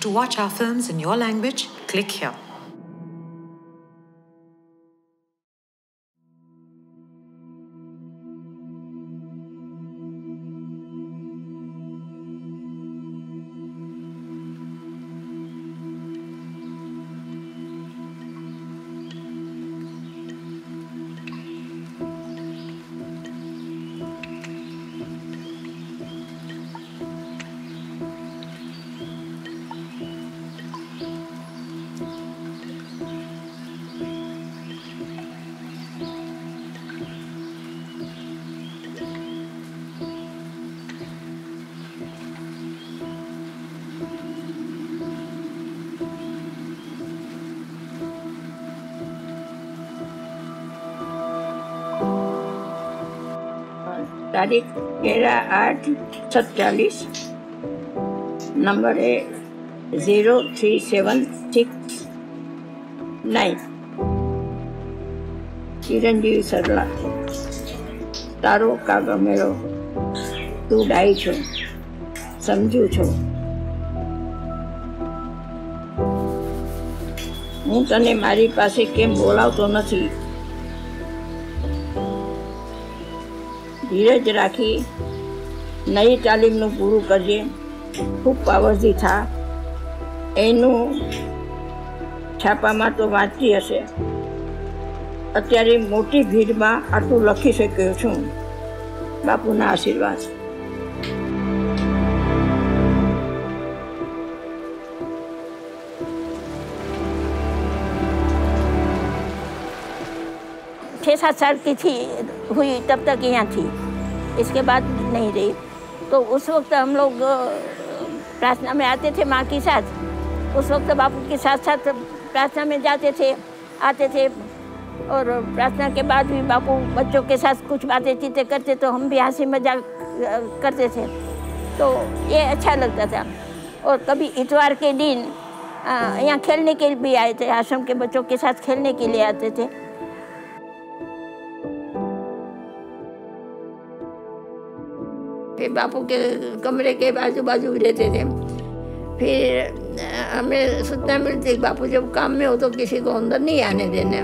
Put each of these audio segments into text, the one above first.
To watch our films in your language, click here. તારીખ તેરા આઠ સત્યાવીસ નંબર એ zero three seven six nine. Chiranjeevi Sarla. તારો કાગળ મેળો. તું ડાય છો. સમજુ છો. હું તને મારી પાસે કેમ બોલાવતો નથી? ધીરજ રાખી નવી તાલીમનું પૂરું કરજે ખૂબ પાવરથી થા. એનું છાપામાં તો વાંચતી હશે. અત્યારે મોટી ભીડમાં આટલું લખી શક્યો છું. બાપુના આશીર્વાદ. छः सात साल की थी, हुई तब तक यहाँ थी। इसके बाद नहीं रही। तो उस वक्त हम लोग प्रार्थना में आते थे माँ के साथ। उस वक्त बापू के साथ साथ प्रार्थना में जाते थे, आते थे। और प्रार्थना के बाद भी बापू बच्चों के साथ कुछ बातें चीतें करते तो हम भी हँसी मज़ाक करते थे। तो ये अच्छा लगता था। और कभी इतवार के दिन यहाँ खेलने के लिए भी आए थे, आश्रम के बच्चों के साथ खेलने के लिए आते थे। फिर बापू के कमरे के बाजू बाजू रहते थे। फिर हमें सूचना मिलती बापू, जब काम में हो तो किसी को अंदर नहीं आने देने।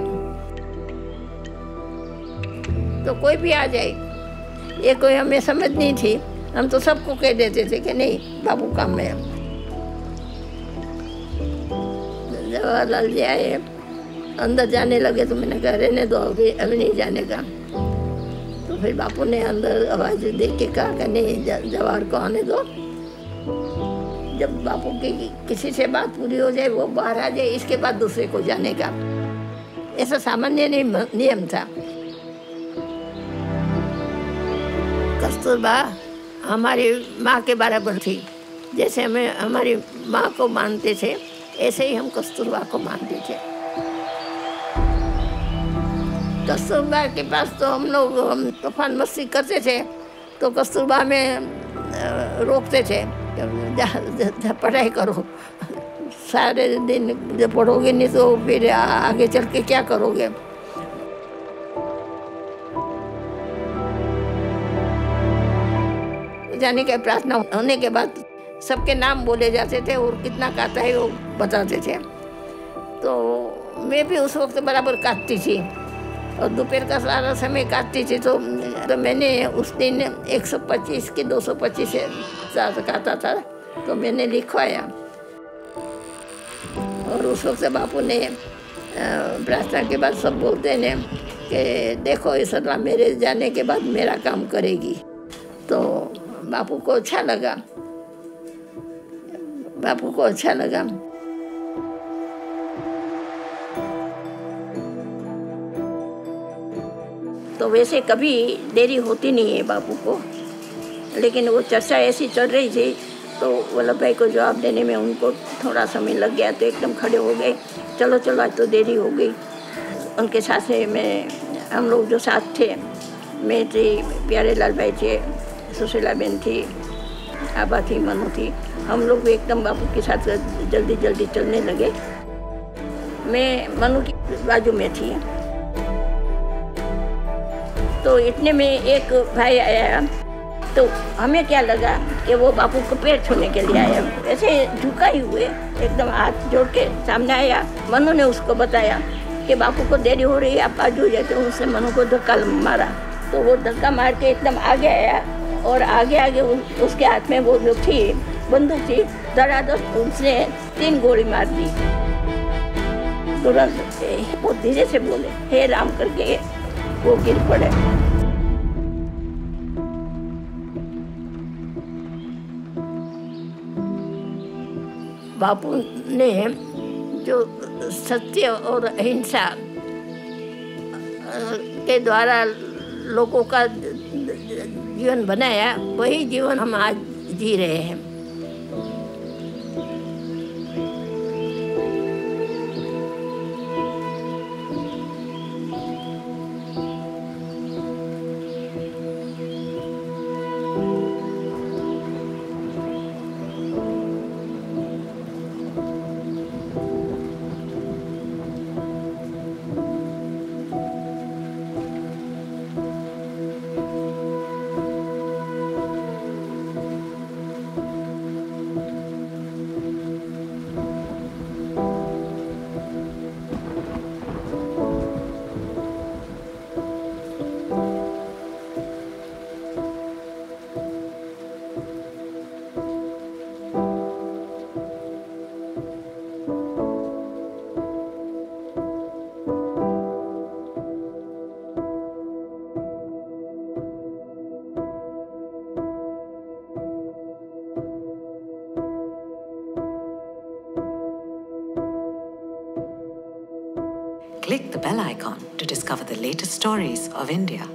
तो कोई भी आ जाए, ये कोई हमें समझ नहीं थी। हम तो सबको कह देते थे कि नहीं, बापू काम में जवाहरलाल जी आए, अंदर जाने लगे तो मैंने कहा, रहने दो, अभी अभी नहीं जाने का। फिर बापू ने अंदर आवाज़ दे के कहा कि नहीं जवाहर को आने दो। जब बापू की किसी से बात पूरी हो जाए, वो बाहर आ जाए, इसके बाद दूसरे को जाने का। ऐसा सामान्य नियम नियम था। कस्तूरबा, हमारी माँ के बराबर थी। जैसे हमें, हमारी माँ को मानते थे, ऐसे ही हम कस्तूरबा को मानते थे। कस्तूरबा के पास तो हम लोग तूफ़ान मस्ती करते थे तो कस्तूरबा में रोकते थे पढ़ाई करो। सारे दिन जब पढ़ोगे नहीं तो फिर आगे चल के क्या करोगे? जाने के प्रार्थना होने के बाद सबके नाम बोले जाते थे और कितना काटा है वो बताते थे। तो मैं भी उस वक्त बराबर काटती थी। और दोपहर का सारा समय काटती थी तो, तो मैंने उस दिन 125 की 225 से ज़्यादा काटा था तो मैंने लिखवाया। और उस वक्त बापू ने प्रार्थना के बाद सब बोलते हैं कि देखो ये सलाह मेरे जाने के बाद मेरा काम करेगी। तो बापू को अच्छा लगा। बापू को अच्छा लगा। तो वैसे कभी देरी होती नहीं है बापू को। लेकिन वो चर्चा ऐसी चल रही थी तो वल्लभ भाई को जवाब देने में उनको थोड़ा समय लग गया तो एकदम खड़े हो गए। चलो चलो, आज तो देरी हो गई। उनके साथ मैं हम लोग जो साथ थे, मैं थी, प्यारे लाल भाई थे सुशीला बहन थी, आबा थी, मनु थी, हम लोग भी एकदम बापू के साथ जल्दी जल्दी चलने लगे। मैं, मनु की बाजू में थी। तो इतने में एक भाई आया। तो हमें क्या लगा कि वो बापू को पैर छूने के लिए आया। ऐसे झुका ही हुए, एकदम हाथ जोड़ के सामने आया। मनु ने उसको बताया कि बापू को देरी हो रही है, आप बाजू जाते हो। उसने मनु को धक्का मारा। तो वो धक्का मार के एकदम आगे आया और आगे आगे उसके हाथ में वो जो थी, बंदूक थी धड़ाधड़ उसने तीन गोली मार दी। तुरंत वो धीरे से बोले, हे राम करके वो गिर पड़े बापू ने जो सत्य और अहिंसा के द्वारा लोगों का जीवन बनाया वही जीवन हम आज जी रहे हैं click the bell icon to discover the latest stories of India.